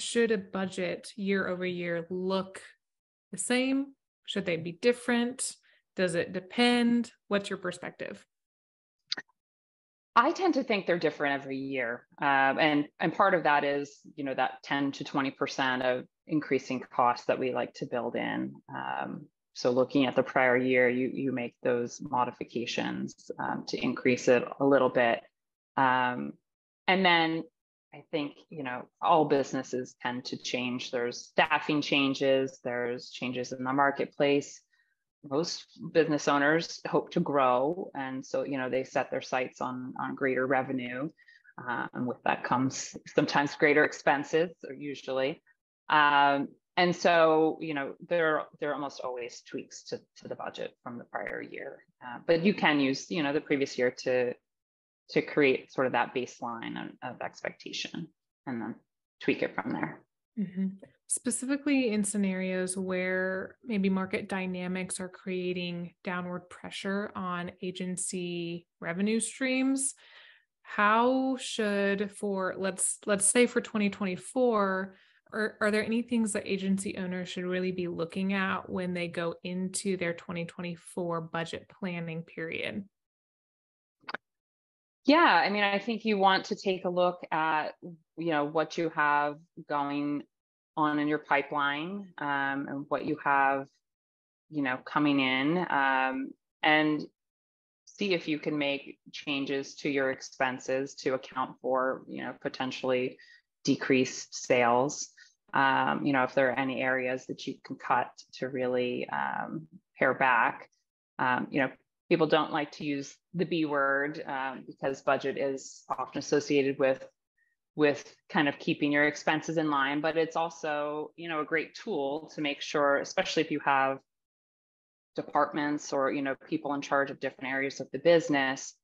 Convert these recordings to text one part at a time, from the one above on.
should a budget year over year look the same? Should they be different? Does it depend? What's your perspective? I tend to think they're different every year, um, and and part of that is you know that ten to twenty percent of increasing costs that we like to build in. Um, so looking at the prior year, you you make those modifications um, to increase it a little bit, um, and then I think you know all businesses tend to change. There's staffing changes, there's changes in the marketplace. Most business owners hope to grow and so you know they set their sights on on greater revenue uh, and with that comes sometimes greater expenses usually. Um, and so you know there there are almost always tweaks to, to the budget from the prior year. Uh, but you can use you know the previous year to to create sort of that baseline of, of expectation and then tweak it from there. Mm-hmm. Specifically in scenarios where maybe market dynamics are creating downward pressure on agency revenue streams how should for let's let's say for 2024 are, are there any things that agency owners should really be looking at when they go into their 2024 budget planning period yeah i mean i think you want to take a look at you know what you have going on in your pipeline um, and what you have, you know, coming in, um, and see if you can make changes to your expenses to account for, you know, potentially decreased sales. Um, you know, if there are any areas that you can cut to really um, pare back. Um, you know, people don't like to use the B word um, because budget is often associated with with kind of keeping your expenses in line but it's also you know a great tool to make sure especially if you have departments or you know people in charge of different areas of the business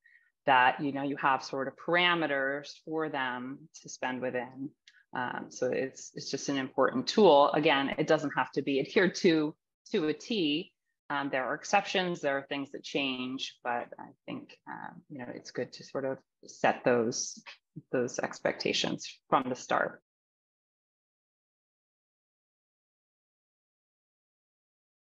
that you know you have sort of parameters for them to spend within. Um, so it's it's just an important tool. Again it doesn't have to be adhered to to a t um, there are exceptions there are things that change but i think um, you know it's good to sort of set those those expectations from the start.